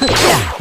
Yeah.